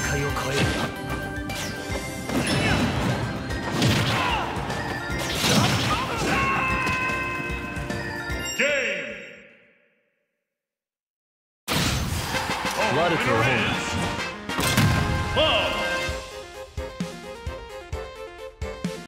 界を超える Game! 悪く思う!